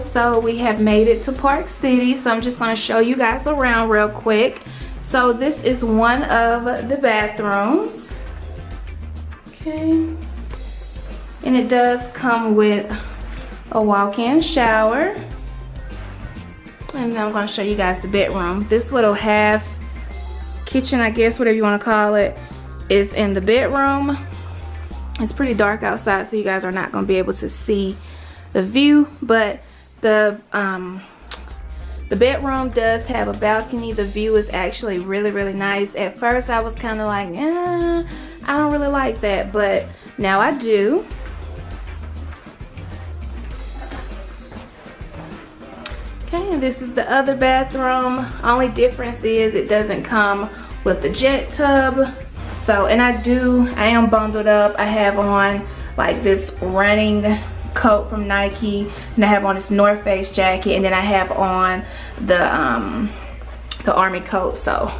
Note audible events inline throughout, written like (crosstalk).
so we have made it to Park City. So I'm just gonna show you guys around real quick. So this is one of the bathrooms. Okay. And it does come with a walk-in shower. And then I'm gonna show you guys the bedroom. This little half kitchen, I guess, whatever you wanna call it, is in the bedroom. It's pretty dark outside, so you guys are not gonna be able to see the view, but the um, the bedroom does have a balcony. The view is actually really, really nice. At first, I was kind of like, eh, I don't really like that, but now I do. Okay, this is the other bathroom. Only difference is it doesn't come with the jet tub. So, and I do, I am bundled up. I have on like this running coat from Nike and I have on this North Face jacket and then I have on the um, the army coat. So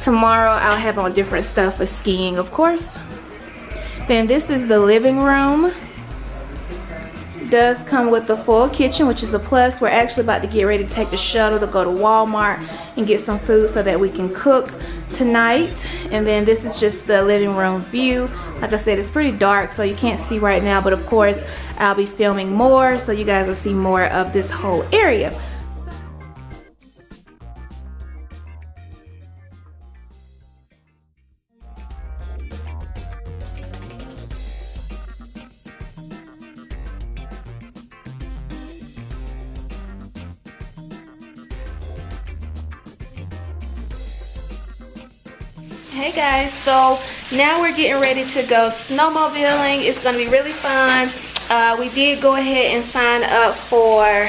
tomorrow I'll have on different stuff for skiing of course. Then this is the living room. Does come with the full kitchen which is a plus. We're actually about to get ready to take the shuttle to go to Walmart and get some food so that we can cook tonight. And then this is just the living room view. Like I said it's pretty dark so you can't see right now but of course I'll be filming more so you guys will see more of this whole area. Hey guys, so now we're getting ready to go snowmobiling. It's gonna be really fun uh, we did go ahead and sign up for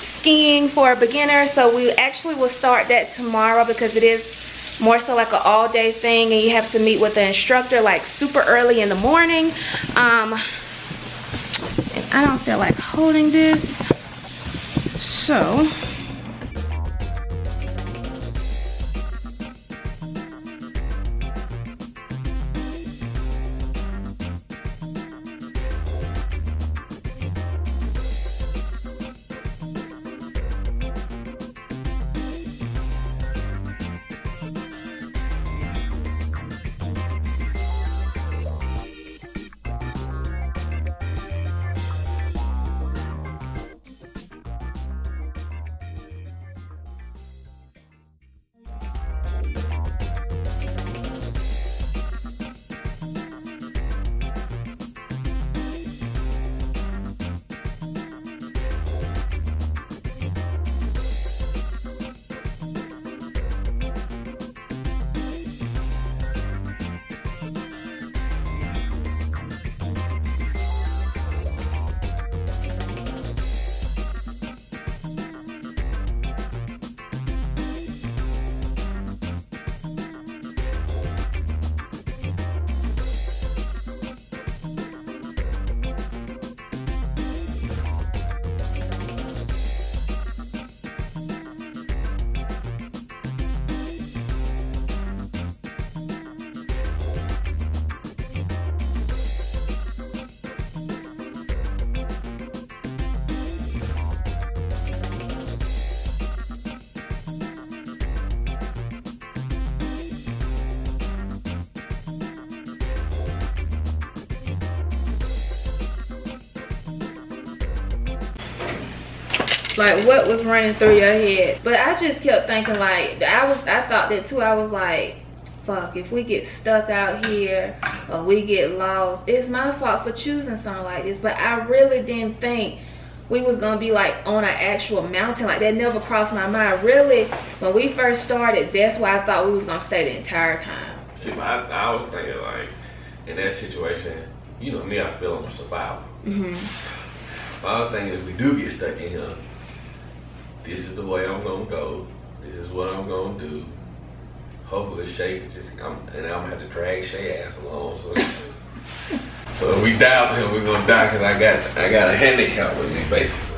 skiing for a beginner so we actually will start that tomorrow because it is more so like an all day thing and you have to meet with the instructor like super early in the morning. Um, and I don't feel like holding this. So like what was running through your head? But i just kept thinking like i was i thought that too. I was like fuck if we get stuck out here or we get lost it's my fault for choosing something like this. But i really didn't think we was gonna be like on an actual mountain. Like that never crossed my mind. Really when we first started that's why i thought we was gonna stay the entire time. See I, I was thinking like in that situation you know me i feel i'm a survivor. Mm-hmm. I was thinking if we do get stuck in here this is the way I'm gonna go. This is what I'm gonna do. Hopefully Shay can just, I'm, and I'm gonna have to drag Shay ass along. So, so we die with him, we're gonna die because I got, I got a handicap with me basically.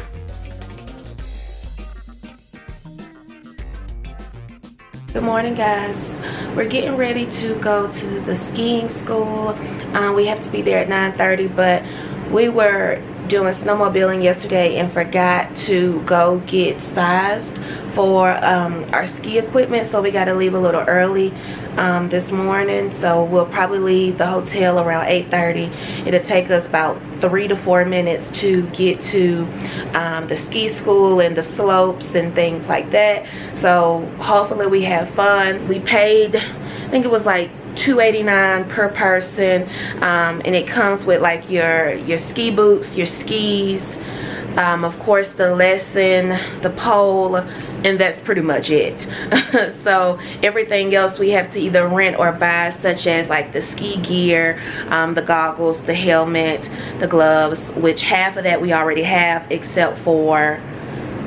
Good morning guys. We're getting ready to go to the skiing school. Um, we have to be there at 9.30 but we were doing snowmobiling yesterday and forgot to go get sized for um, our ski equipment so we got to leave a little early um, this morning. So we'll probably leave the hotel around 8:30. it'll take us about three to four minutes to get to um, the ski school and the slopes and things like that. So hopefully we have fun. We paid I think it was like 289 per person um, and it comes with like your your ski boots your skis um, of course the lesson the pole and that's pretty much it. (laughs) So everything else we have to either rent or buy such as like the ski gear um, the goggles the helmet the gloves which half of that we already have except for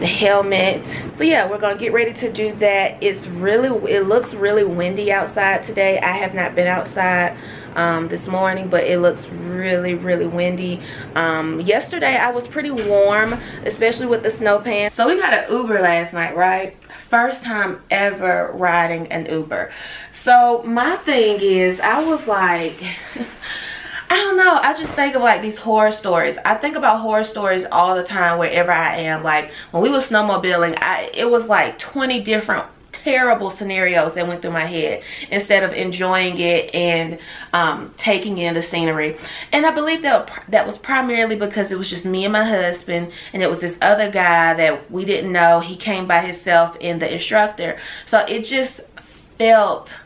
the helmet. So yeah we're gonna get ready to do that. It's really it looks really windy outside today. I have not been outside um, this morning but it looks really really windy. Um, yesterday i was pretty warm especially with the snow pants so we got an uber last night right? First time ever riding an uber. So my thing is i was like (laughs) I don't know. I just think of like these horror stories. I think about horror stories all the time wherever I am. Like when we were snowmobiling, I it was like 20 different terrible scenarios that went through my head instead of enjoying it and um, taking in the scenery. And I believe that that was primarily because it was just me and my husband and it was this other guy that we didn't know. He came by himself and the instructor. So it just felt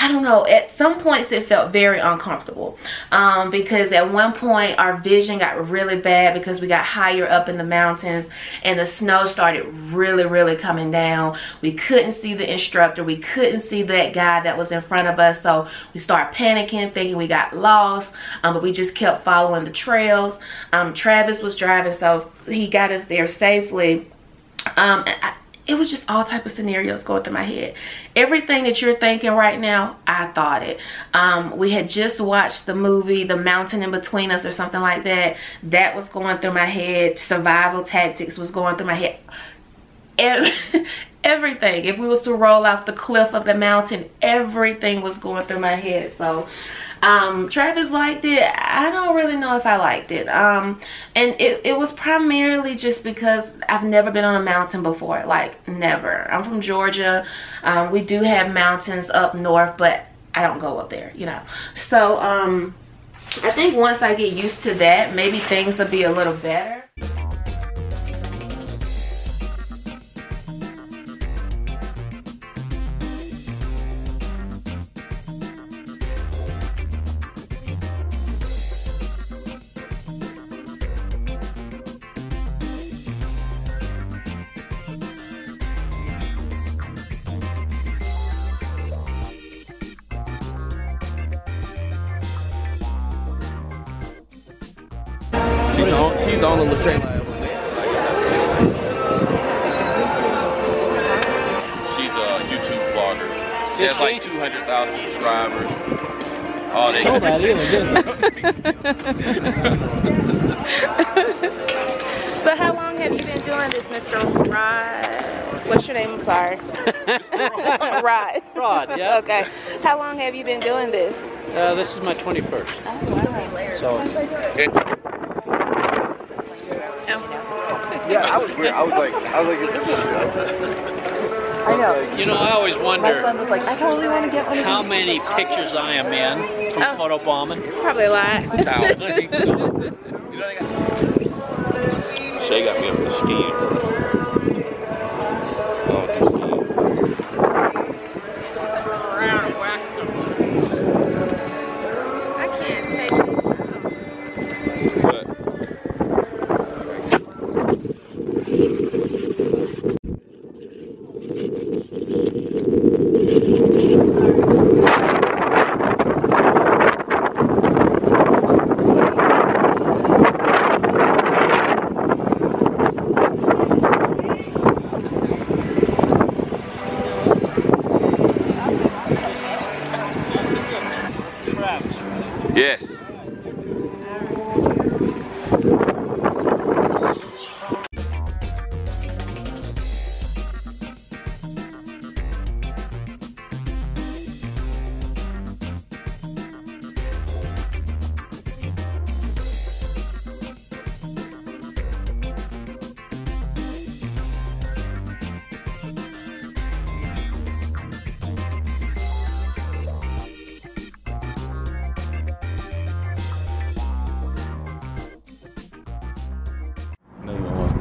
I don't know, at some points it felt very uncomfortable um, because at one point our vision got really bad because we got higher up in the mountains and the snow started really, really coming down. We couldn't see the instructor. We couldn't see that guy that was in front of us. So we started panicking, thinking we got lost, um, but we just kept following the trails. Um, Travis was driving, so he got us there safely. Um, I, it was just all type of scenarios going through my head. Everything that you're thinking right now i thought it. Um, we had just watched the movie the mountain in between us or something like that. That was going through my head. Survival tactics was going through my head (laughs) everything if we was to roll off the cliff of the mountain everything was going through my head so um, Travis liked it. I don't really know if I liked it. Um, and it, it was primarily just because I've never been on a mountain before. Like, never. I'm from Georgia. Um, we do have mountains up north, but I don't go up there, you know. So, um, I think once I get used to that, maybe things will be a little better. She's on, she's on the Lachey Live. She's a YouTube vlogger. She Is has like 200,000 subscribers. All they know that (laughs) (laughs) So how long have you been doing this, Mr. Rod? What's your name? I'm sorry. (laughs) Rod. Rod, yeah. Okay. How long have you been doing this? Uh, this is my 21st. So, Yeah, I was weird. I was like, I was like, is this a joke? I know. you know, I always My wonder son was like, I totally want to get one how many pictures I am in from Oh. photobombing. Probably a lot. (laughs) Thousands. So, (laughs) You know, they got. Shay got me up to skiing.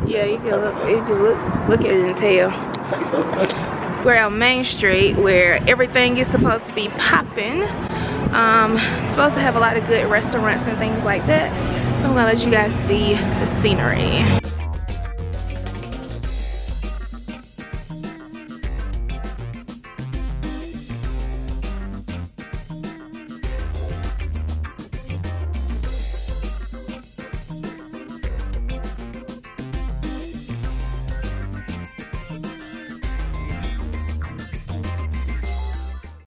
Yeah, you can look, you can look, look at it and tell. We're on Main Street where everything is supposed to be popping. Um, supposed to have a lot of good restaurants and things like that. So I'm gonna let you guys see the scenery.